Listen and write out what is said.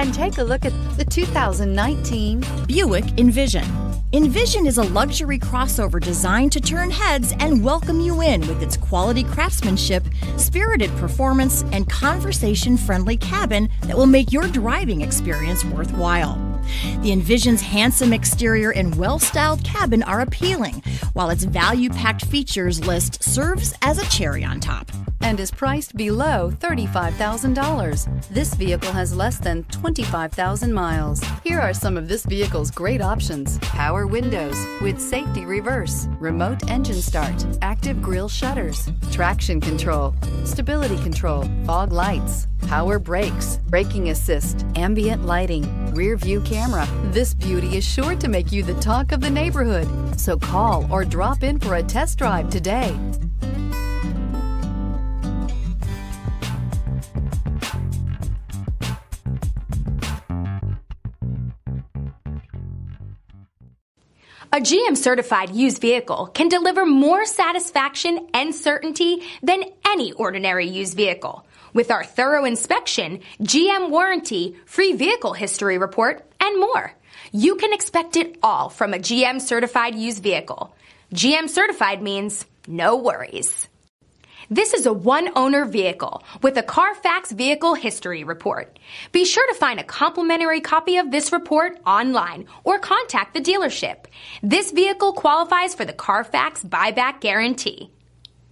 and take a look at the 2019 Buick Envision. Envision is a luxury crossover designed to turn heads and welcome you in with its quality craftsmanship, spirited performance, and conversation friendly cabin that will make your driving experience worthwhile. The Envision's handsome exterior and well styled cabin are appealing, while its value packed features list serves as a cherry on top. and is priced below $35,000. This vehicle has less than 25,000 miles. Here are some of this vehicle's great options. Power windows with safety reverse, remote engine start, active grille shutters, traction control, stability control, fog lights, power brakes, braking assist, ambient lighting, rear view camera. This beauty is sure to make you the talk of the neighborhood. So call or drop in for a test drive today. A GM certified used vehicle can deliver more satisfaction and certainty than any ordinary used vehicle. With our thorough inspection, GM warranty, free vehicle history report, and more. You can expect it all from a GM certified used vehicle. GM certified means no worries. This is a one owner vehicle with a Carfax vehicle history report. Be sure to find a complimentary copy of this report online or contact the dealership. This vehicle qualifies for the Carfax buyback guarantee.